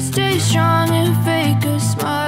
stay strong and fake a smile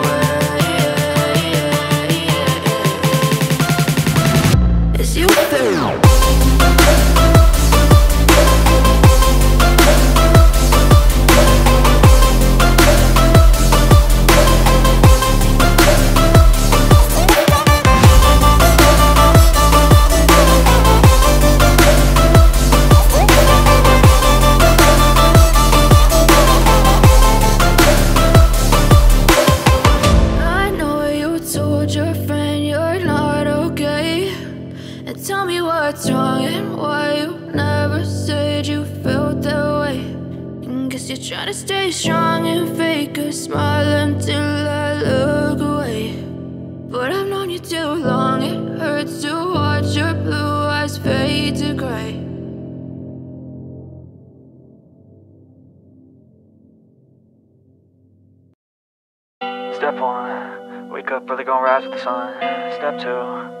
tell me what's wrong and why you never said you felt that way. And Guess you're trying to stay strong and fake a smile until I look away. But I've known you too long, it hurts to watch your blue eyes fade to gray. Step one, wake up early, gonna rise with the sun. Step two,